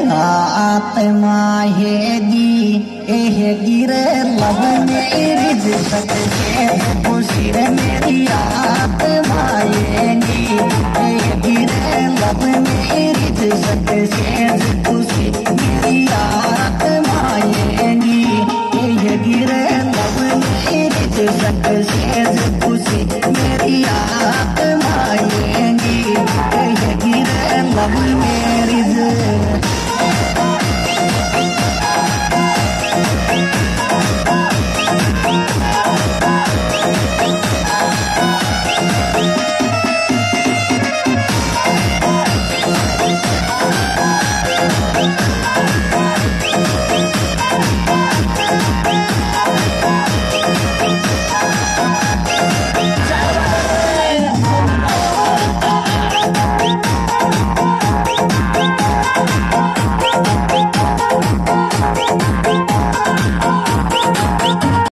आत्मा है दी। एह गिरे लब मेरी जिसक के खुशी मेरी रात माएगी एह गिरे लब मेरी जिसक से खुशी मेरी रात माएगी एह गिरे लब मेरी जिसक से खुशी मेरी रात माएगी एह गिरे लब मेरी